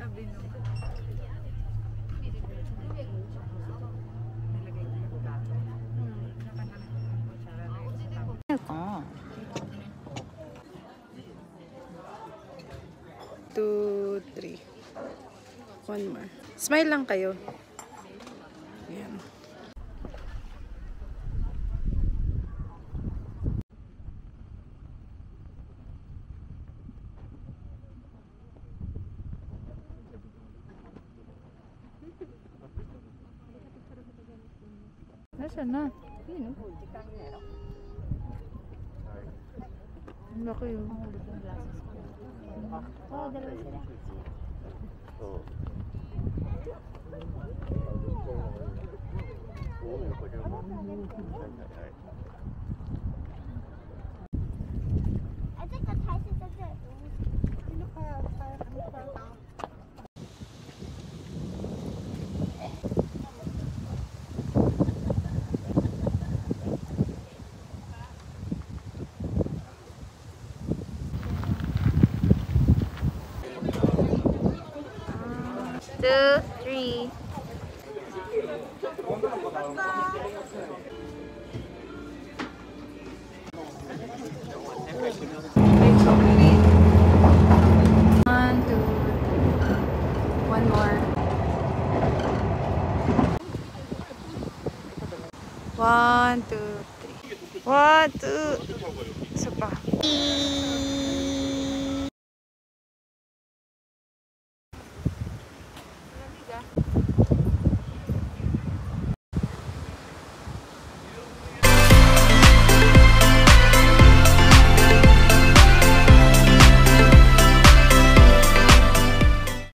Sabi nung... Welcome. Two, three. One more. Smile lang kayo. Ayan. Nasaan na? Yun, oh. Ang laki yun. Oo, dalawa sila. At Two, three. One, two, one more. One, two, three. One, two,